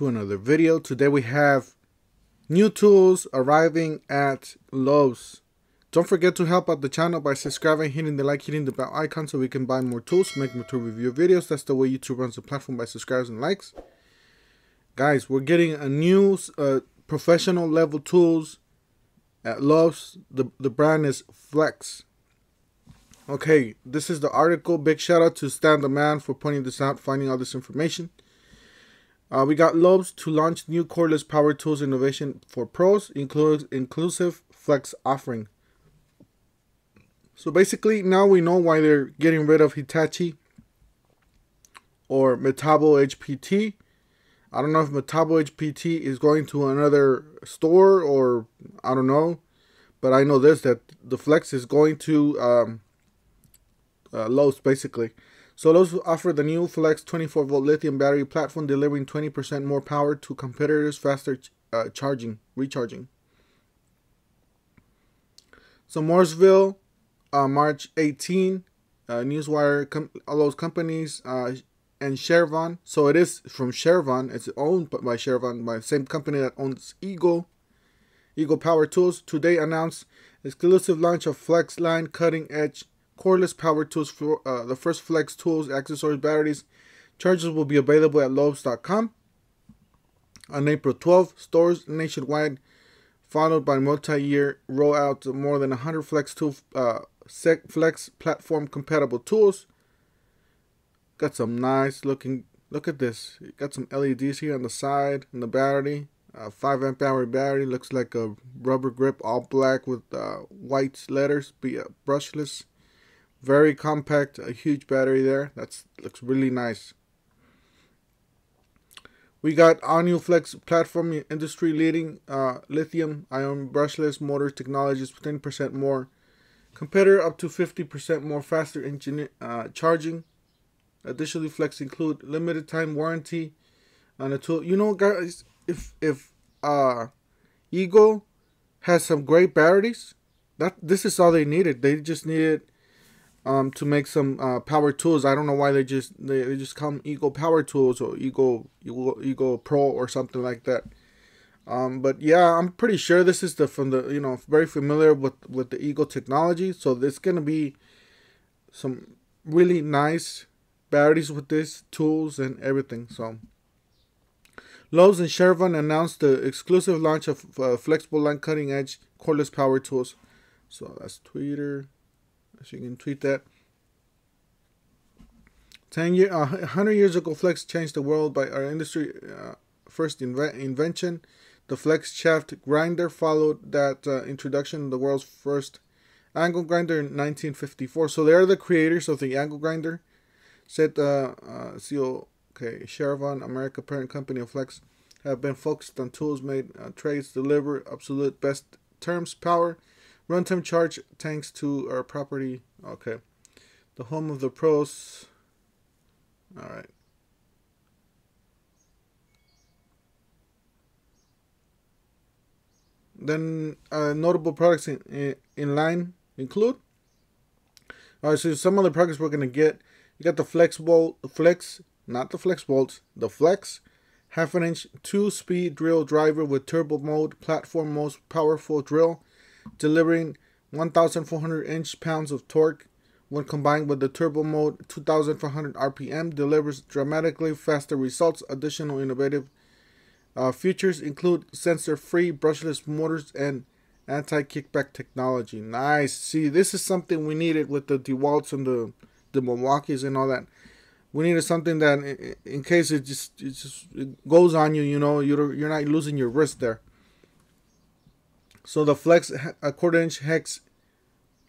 to another video. Today we have new tools arriving at Lowe's. Don't forget to help out the channel by subscribing, hitting the like, hitting the bell icon so we can buy more tools, make more tool review videos. That's the way YouTube runs the platform by subscribers and likes. Guys, we're getting a new uh, professional level tools at Lowe's. The, the brand is Flex. Okay, this is the article. Big shout out to Stan the Man for pointing this out, finding all this information. Uh, we got Lowe's to launch new cordless power tools innovation for pros, includes inclusive flex offering. So basically, now we know why they're getting rid of Hitachi or Metabo HPT. I don't know if Metabo HPT is going to another store or I don't know, but I know this that the Flex is going to um, uh, Lowe's basically. So Lowe's offer the new Flex 24 volt lithium battery platform, delivering 20% more power to competitors, faster uh, charging, recharging. So Mooresville, uh, March 18, uh, Newswire, com- all those companies, uh, and Chevron. So it is from Chevron. It's owned by Chevron, by the same company that owns Eagle. Eagle Power Tools today announced exclusive launch of Flex line cutting edge cordless power tools for uh, the first flex tools, accessories, batteries. Charges will be available at Lowe's.com on April 12. Stores nationwide, followed by multi-year rollout of more than 100 flex tool, uh, flex platform compatible tools. Got some nice looking. Look at this. Got some LEDs here on the side and the battery. Uh, 5 amp hour battery looks like a rubber grip all black with uh, white letters be uh, brushless very compact, a huge battery there. That's looks really nice. We got Onyo Flex platform industry leading uh, lithium ion brushless motor technologies, 10% more competitor, up to 50% more faster engine uh, charging. Additionally, Flex include limited time warranty on a tool. You know, guys, if if uh, Eagle has some great batteries, that this is all they needed. They just needed um, to make some uh, power tools. I don't know why they just they, they just come Eagle Power Tools or Eagle, Eagle Eagle Pro or something like that. Um, but yeah, I'm pretty sure this is the from the you know very familiar with with the Eagle technology. So there's gonna be some really nice batteries with this tools and everything. So Lowe's and Chevron announced the exclusive launch of uh, flexible line cutting edge cordless power tools. So that's Twitter. So you can tweet that. 10 year, uh, 100 years ago, Flex changed the world by our industry uh, first inve- invention. The Flex shaft grinder followed that uh, introduction, the world's first angle grinder in 1954. So they are the creators of the angle grinder. Said uh, uh, CEO, okay, Chevron, America parent company of Flex, have been focused on tools made uh, trades deliver absolute best terms, power, Runtime charge tanks to our property. Okay. The home of the pros. Alright. Then uh, notable products in, in, in line include. Alright, so some of the products we're gonna get. You got the Flex Bolt, Flex, not the Flex Bolt, the Flex half an inch two speed drill driver with turbo mode, platform most powerful drill delivering 1,400 inch pounds of torque when combined with the turbo mode 2,400 RPM delivers dramatically faster results. Additional innovative uh, features include sensor-free brushless motors and anti-kickback technology. Nice. See, this is something we needed with the DeWalts and the the Milwaukee's and all that. We needed something that, in case it just it just it goes on you, you know, you're you're not losing your wrist there. So the flex a quarter inch hex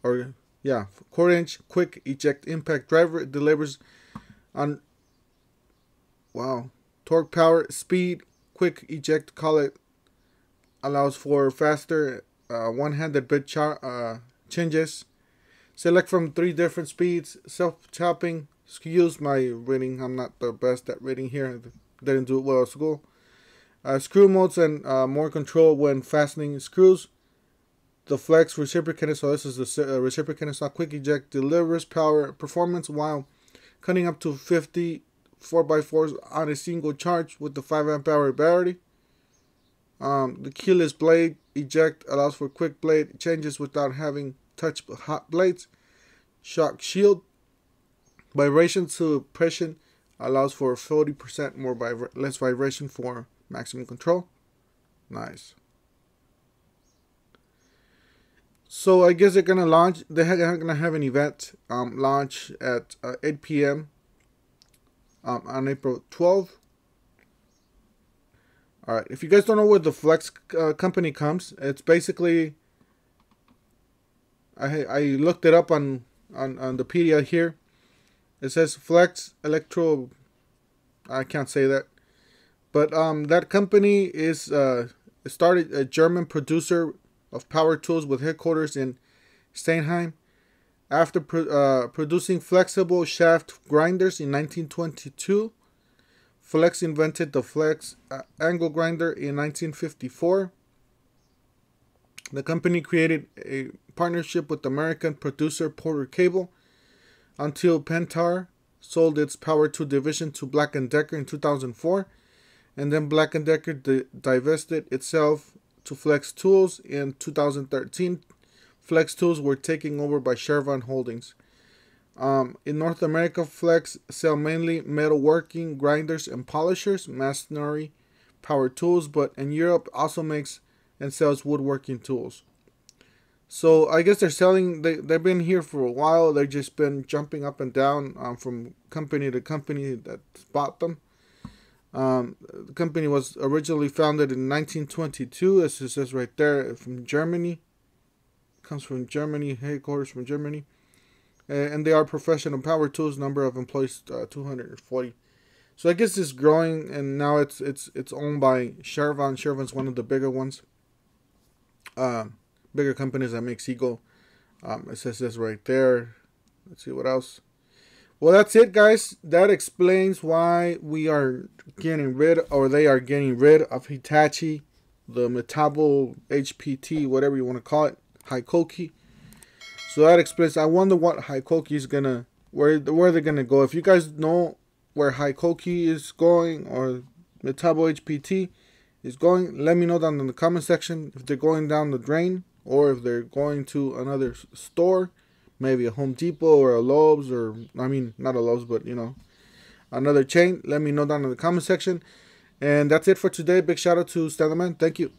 or yeah, quarter inch quick eject impact driver delivers on wow torque power speed quick eject call it allows for faster uh, one-handed bit char- uh, changes. Select from three different speeds self chopping excuse my reading i'm not the best at reading here didn't do it well at school uh, screw modes and uh, more control when fastening screws. The flex reciprocating, so this is the uh, reciprocating style quick eject, delivers power performance while cutting up to 50 4x4s on a single charge with the 5 amp hour battery. Um, the keyless blade eject allows for quick blade changes without having touch hot blades. Shock shield vibration suppression allows for 40% more vibra- less vibration for maximum control. Nice. So I guess they're gonna launch. They're gonna have an event um, launch at uh, 8 p.m. Um, on April 12th. All right. If you guys don't know where the Flex uh, company comes, it's basically. I I looked it up on on on the PDF here. It says Flex Electro. I can't say that, but um, that company is uh started a German producer of power tools with headquarters in Steinheim. After pro- uh, producing flexible shaft grinders in 1922, Flex invented the Flex uh, angle grinder in 1954. The company created a partnership with American producer Porter Cable until Pentair sold its power tool division to Black & Decker in 2004 and then Black & Decker di- divested itself to Flex Tools in 2013. Flex Tools were taken over by Chevron Holdings. Um, in North America, Flex sell mainly metalworking, grinders, and polishers, masonry, power tools, but in Europe also makes and sells woodworking tools. So I guess they're selling. They they've been here for a while. They've just been jumping up and down um, from company to company that bought them. Um, the company was originally founded in 1922, as it says right there, from Germany. Comes from Germany, headquarters from Germany. Uh, and they are professional power tools. Number of employees uh, 240. So I guess it's growing, and now it's it's it's owned by Chevron. Chevron's one of the bigger ones. Uh, bigger companies that make Seagull. Um, it says this right there. Let's see what else. Well, that's it, guys. That explains why we are getting rid, or they are getting rid of Hitachi, the Metabo HPT, whatever you want to call it, HiKOKI. So that explains. I wonder what HiKOKI is gonna, where where they're gonna go. If you guys know where HiKOKI is going or Metabo HPT is going, let me know down in the comment section if they're going down the drain or if they're going to another store maybe a Home Depot or a Lowe's or I mean not a Lowe's but you know another chain. Let me know down in the comment section. And that's it for today. Big shout out to Stan the Man thank you